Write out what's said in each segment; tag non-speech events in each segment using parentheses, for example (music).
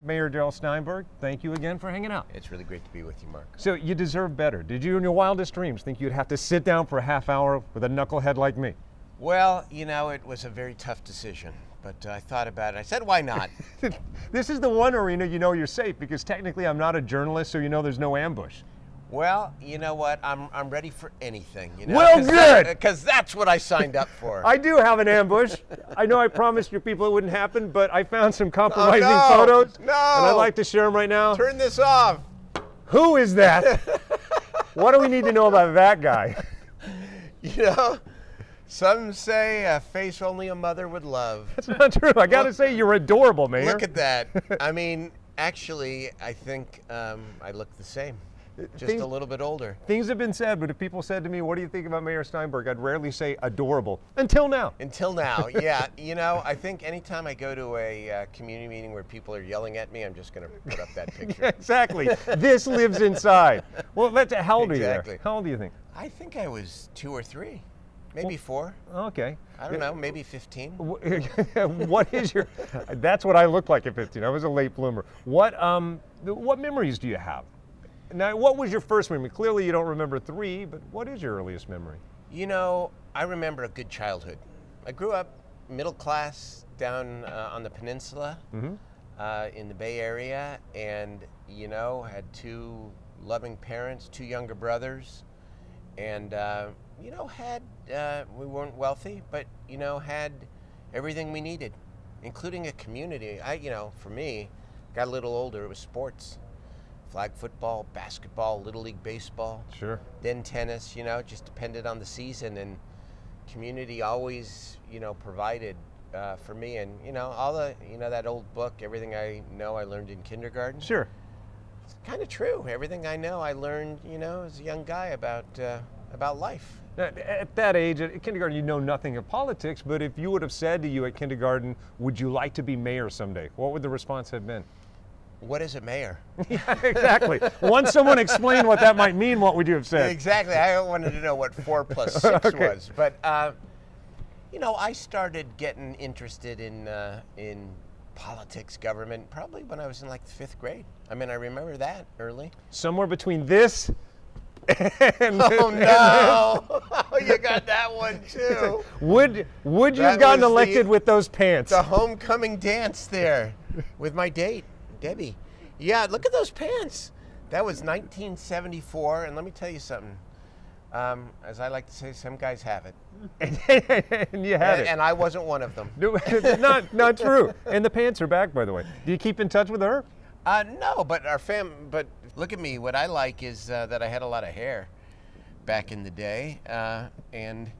Mayor Darrell Steinberg, thank you again for hanging out. It's really great to be with you, Mark. So you deserve better. Did you in your wildest dreams think you'd have to sit down for a half hour with a knucklehead like me? Well, you know, it was a very tough decision, but uh, I thought about it. I said, why not? (laughs) this is the one arena you know you're safe because technically I'm not a journalist, so you know there's no ambush. Well, you know what? I'm, I'm ready for anything. You know? Well, good. Because that's what I signed up for. (laughs) I do have an ambush. I know I promised your people it wouldn't happen, but I found some compromising no, photos. no. And I'd like to share them right now. Turn this off. Who is that? (laughs) what do we need to know about that guy? You know, some say a face only a mother would love. That's not true. I got to say, you're adorable, man. Look at that. I mean, actually, I think um, I look the same. Just Things- a little bit older. Things have been said, but if people said to me, What do you think about Mayor Steinberg? I'd rarely say adorable. Until now. Until now, (laughs) yeah. You know, I think anytime I go to a uh, community meeting where people are yelling at me, I'm just going to put up that (laughs) picture. exactly. this lives inside. (laughs) Well, that's how old are you Exactly. there? How old do you think? I think I was two or three, maybe four. Okay. I don't know, maybe 15. What is your? That's what I looked like at 15. I was a late bloomer. What um, what memories do you have? Now, what was your first memory? Clearly, you don't remember three, but what is your earliest memory? You know, I remember a good childhood. I grew up middle class down uh, on the peninsula uh, in the Bay Area, and, you know, had two loving parents, two younger brothers, and, uh, you know, had, uh, we weren't wealthy, but, you know, had everything we needed, including a community. I, you know, for me, got a little older, it was sports. Flag football, basketball, little league baseball Sure. then tennis, you know, just depended on the season and community always, you know, provided uh, for me and, you know, all the, you know, that old book, everything I know I learned in kindergarten. Sure. It's kind of true. Everything I know I learned, you know, as a young guy about, uh, about life. At at that age, at kindergarten, you know nothing of politics, but if you would have said to you at kindergarten, would you like to be mayor someday? What would the response have been? What is a mayor? (laughs) exactly. Once someone explained what that might mean, what would you have said? Exactly. I wanted to know what four plus (laughs) six Okay. was. But, uh, you know, I started getting interested in, uh, in politics, government, probably when I was in like fifth grade. I mean, I remember that early. Somewhere between this (laughs) and Oh no! Oh, you got that one too. Would would you That have gotten was the- elected with those pants? The homecoming dance there with my date, Debbie. Yeah, look at those pants. That was 1974, and let me tell you something. Um, as I like to say, some guys have it, (laughs) and you had and, it. and I wasn't one of them. (laughs) No, (laughs) not not true. And the pants are back, by the way. Do you keep in touch with her? Uh, no, but our fam. But look at me. What I like is uh, that I had a lot of hair back in the day, uh, and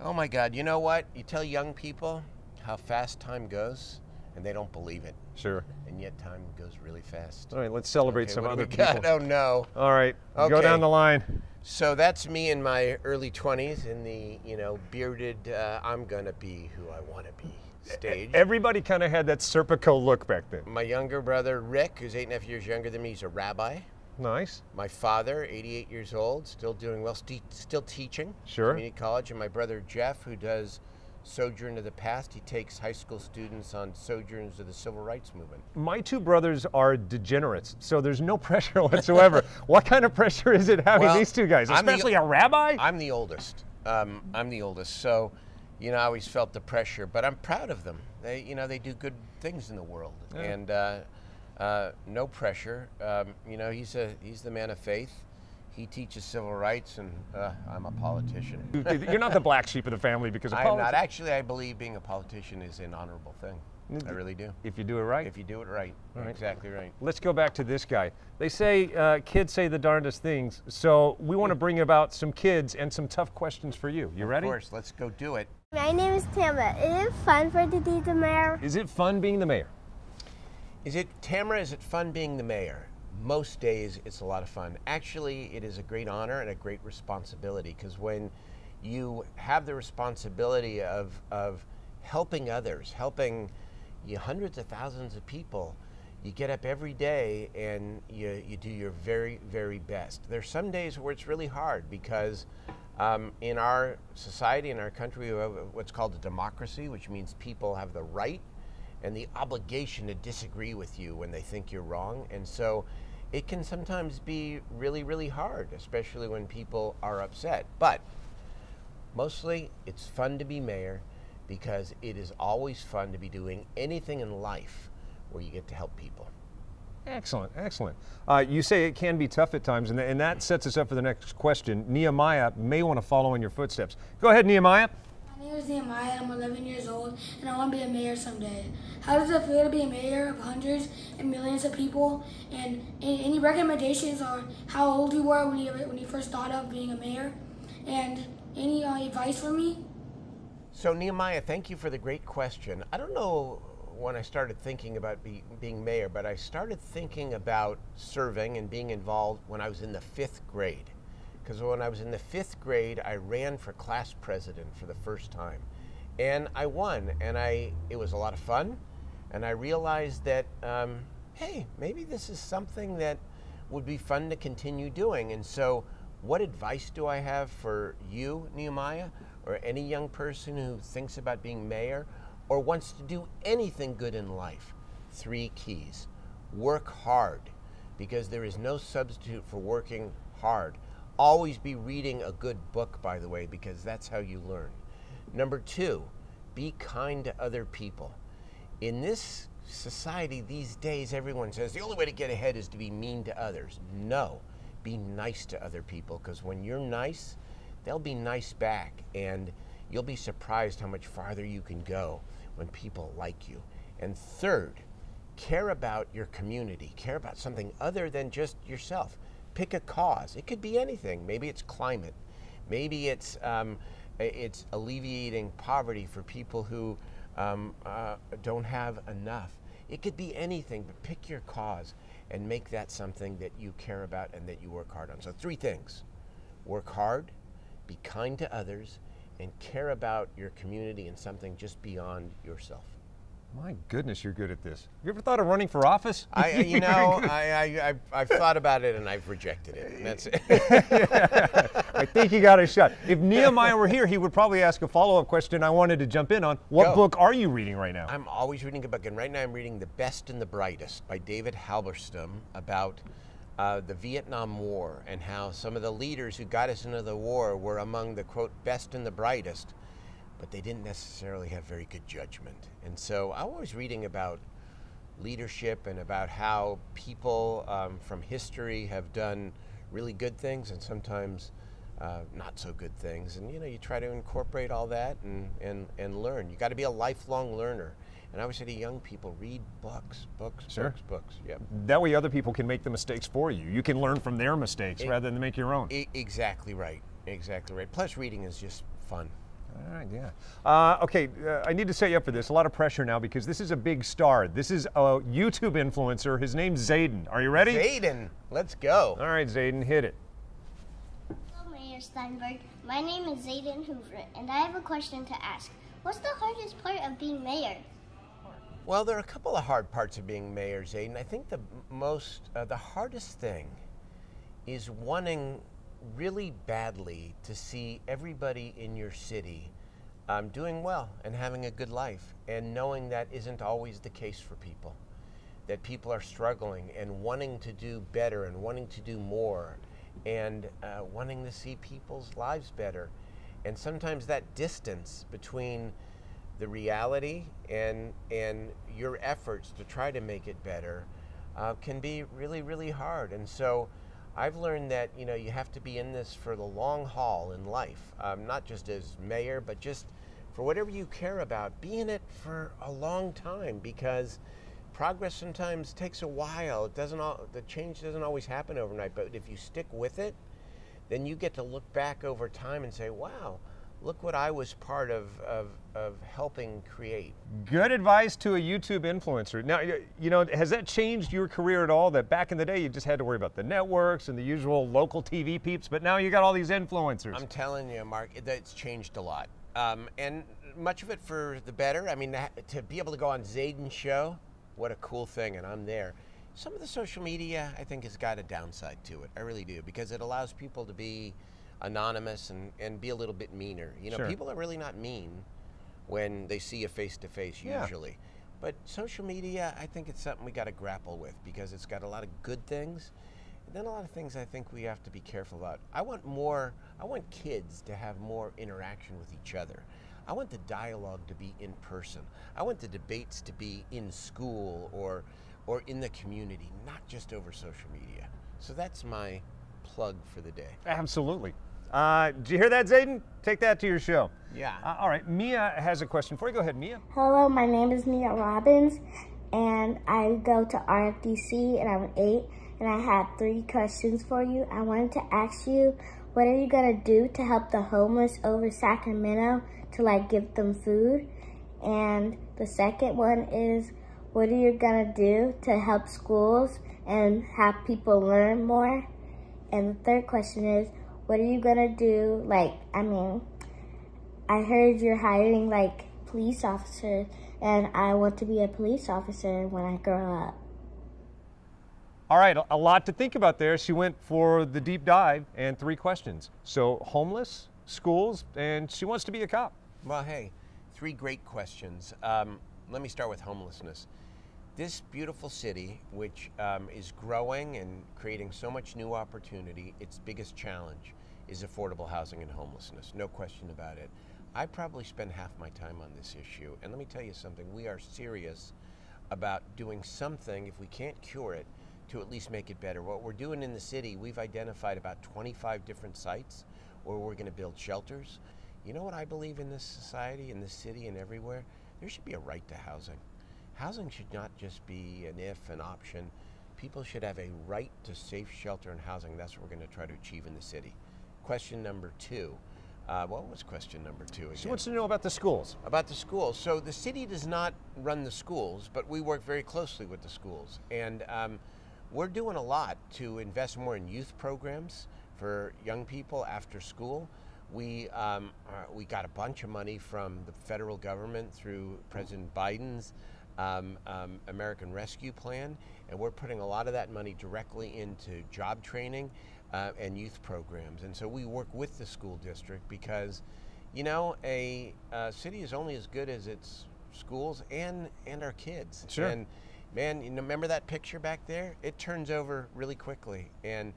oh my God, you know what? You tell young people how fast time goes, and they don't believe it. Sure. And yet time goes really fast. All right, let's celebrate Okay, some other got? people. Oh no. All right, go down the line. So that's me in my early 20s in the, you know, bearded, uh, I'm gonna be who I wanna be stage. Everybody kind of had that Serpico look back then. My younger brother, Rick, who's eight and a half years younger than me, he's a rabbi. Nice. My father, 88 years old, still doing well, sti- still teaching. Sure. Community college. And my brother, Jeff, who does Sojourn to the Past. He takes high school students on sojourns of the civil rights movement. My two brothers are degenerates, so there's no (laughs) pressure whatsoever. what kind of pressure is it having Well, these two guys, I'm the- especially a rabbi? I'm the oldest. Um, I'm the oldest, so you know I always felt the pressure, but I'm proud of them. They, you know, they do good things in the world, and uh, uh, no pressure. Um, you know, he's a he's the man of faith. He teaches civil rights, and uh, I'm a politician. You're not the black sheep of the family because of (laughs) I am politics. not. Actually, I believe being a politician is an honorable thing. I really do. If you do it right. If you do it right. right. Exactly right. Let's go back to this guy. They say uh, kids say the darndest things, so we want to bring about some kids and some tough questions for you. You ready? Of course, let's go do it. My name is Tamara. Is it fun for to be the mayor? Is it fun being the mayor? Is it, Tamara, is it fun being the mayor? Most days it's a lot of fun. Actually, it is a great honor and a great responsibility because when you have the responsibility of, of helping others, helping you hundreds of thousands of people, you get up every day and you, you do your very, very best. There's some days where it's really hard because um, in our society, in our country, we have what's called a democracy, which means people have the right and the obligation to disagree with you when they think you're wrong. And so it can sometimes be really, really hard, especially when people are upset. But mostly it's fun to be mayor because it is always fun to be doing anything in life where you get to help people. Excellent, excellent. Uh, you say it can be tough at times, and, th- and that sets us up for the next question. Nehemiah may want to follow in your footsteps. Go ahead, Nehemiah. My name is Nehemiah. I'm 11 years old, and I want to be a mayor someday. How does it feel to be a mayor of hundreds and millions of people? And any, recommendations on how old you were when you when you first thought of being a mayor? And any uh, advice for me? So, Nehemiah, thank you for the great question. I don't know when I started thinking about be, being mayor, but I started thinking about serving and being involved when I was in the fifth grade. Because when I was in the fifth grade, I ran for class president for the first time. And I won, and I, it was a lot of fun. And I realized that, um, hey, maybe this is something that would be fun to continue doing. And so, what advice do I have for you, Nehemiah, or any young person who thinks about being mayor or wants to do anything good in life? Three keys. Work hard, because there is no substitute for working hard. Always be reading a good book, by the way, because that's how you learn. Number two, be kind to other people. In this society these days, everyone says the only way to get ahead is to be mean to others. No, be nice to other people because when you're nice, they'll be nice back, and you'll be surprised how much farther you can go when people like you. And third, care about your community, care about something other than just yourself. Pick a cause. It could be anything. Maybe it's climate. Maybe it's um, it's alleviating poverty for people who um, uh, don't have enough. It could be anything, but pick your cause and make that something that you care about and that you work hard on. So, three things work hard, be kind to others, and care about your community and something just beyond yourself. My goodness, you're good at this. Have you ever thought of running for office? I, (laughs) you know, I, I, I've, I've thought about it and I've rejected it. That's it. (laughs) I think you got a shot. If Nehemiah were here, he would probably ask a follow up question I wanted to jump in on. What Go. book are you reading right now? I'm always reading a book, and right now I'm reading The Best and the Brightest by David Halberstam about uh, the Vietnam War and how some of the leaders who got us into the war were among the quote best and the brightest, but they didn't necessarily have very good judgment. And so I'm always reading about leadership and about how people um, from history have done really good things and sometimes uh, not so good things. And you know, you try to incorporate all that and, and, and learn. You got to be a lifelong learner. And I always say to young people, read books, books, Sure. books, books. Yep. That way, other people can make the mistakes for you. You can learn from their mistakes It- rather than make your own. Exactly right. Exactly right. Plus, reading is just fun. All right, yeah. Uh, okay, uh, I need to set you up for this. A lot of pressure now because this is a big star. This is a YouTube influencer. His name's Zayden. Are you ready? Zayden, let's go. All right, Zayden, hit it. Hello, Mayor Steinberg. My name is Zayden Hoover, and I have a question to ask. What's the hardest part of being mayor? Well, there are a couple of hard parts of being mayor, Zayden. I think the most, uh, the hardest thing is wanting really badly to see everybody in your city um, doing well and having a good life, and knowing that isn't always the case for people. That people are struggling and wanting to do better and wanting to do more and uh, wanting to see people's lives better. And sometimes that distance between the reality and and your efforts to try to make it better uh, can be really really hard and so I've learned that you know you have to be in this for the long haul in life um, not just as mayor but just for whatever you care about be in it for a long time because progress sometimes takes a while. It doesn't all the change doesn't always happen overnight but if you stick with it then you get to look back over time and say wow look what I was part of, of, of helping create. Good advice to a YouTube influencer. Now, you know, has that changed your career at all? That back in the day you just had to worry about the networks and the usual local TV peeps, but now you got all these influencers. I'm telling you, Mark, it's changed a lot. Um, and much of it for the better. I mean, to to be able to go on Zayden's show, what a cool thing, and I'm there. Some of the social media, I think, has got a downside to it. I really do, because it allows people to be anonymous and, and be a little bit meaner. You know, Sure. people are really not mean when they see you face to face, Yeah. usually. But social media, I think it's something we got to grapple with because it's got a lot of good things, and then a lot of things I think we have to be careful about. I want more. I want kids to have more interaction with each other. I want the dialogue to be in person. I want the debates to be in school or or in the community, not just over social media. So that's my plug for the day. Absolutely. Uh, did you hear that, Zayden? Take that to your show. Yeah. Uh, all right, Mia has a question for you. Go ahead, Mia. Hello, my name is Mia Robbins, and I go to RFDC, and I'm eight, and I have three questions for you. I wanted to ask you, what are you gonna do to help the homeless over Sacramento to like give them food? And the second one is, what are you gonna do to help schools and have people learn more? And the third question is, what are you gonna do? Like, I mean, I heard you're hiring like police officers, and I want to be a police officer when I grow up. All right, a lot to think about there. She went for the deep dive and three questions. So, homeless, schools, and she wants to be a cop. Well, hey, three great questions. Um, let me start with homelessness. This beautiful city, which um, is growing and creating so much new opportunity, its biggest challenge is affordable housing and homelessness. No question about it. I probably spend half my time on this issue. And let me tell you something we are serious about doing something, if we can't cure it, to at least make it better. What we're doing in the city, we've identified about 25 different sites where we're going to build shelters. You know what I believe in this society, in this city, and everywhere? There should be a right to housing. Housing should not just be an if, an option. People should have a right to safe shelter and housing. That's what we're going to try to achieve in the city. Question number two. Uh, what was question number two again? She wants to know about the schools. About the schools. So the city does not run the schools, but we work very closely with the schools. And um, we're doing a lot to invest more in youth programs for young people after school. We, um, uh, we got a bunch of money from the federal government through President Biden's um, um, American Rescue Plan, and we're putting a lot of that money directly into job training uh, and youth programs. And so we work with the school district because, you know, a, uh city is only as good as its schools and and our kids. Sure. And man, you know, remember that picture back there? It turns over really quickly, and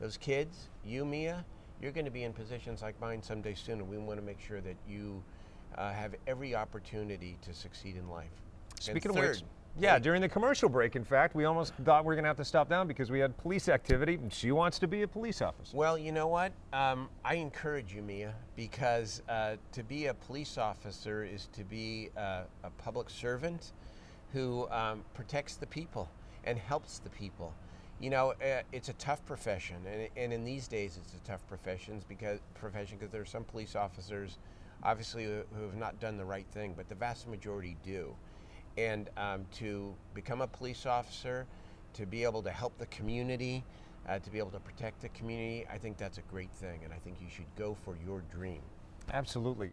those kids, you, Mia, you're going to be in positions like mine someday soon, and we want to make sure that you uh, have every opportunity to succeed in life. Speaking of which, yeah, during the commercial break, in fact, we almost thought we were going to have to stop down because we had police activity, and she wants to be a police officer. Well, you know what? Um, I encourage you, Mia, because uh, to be a police officer is to be a, a public servant who um, protects the people and helps the people. You know, uh, it's a tough profession, and, and in these days, it's a tough profession because profession because there are some police officers, obviously, who have not done the right thing, but the vast majority do. And um, to become a police officer, to be able to help the community, uh, to be able to protect the community, I think that's a great thing, and I think you should go for your dream. Absolutely.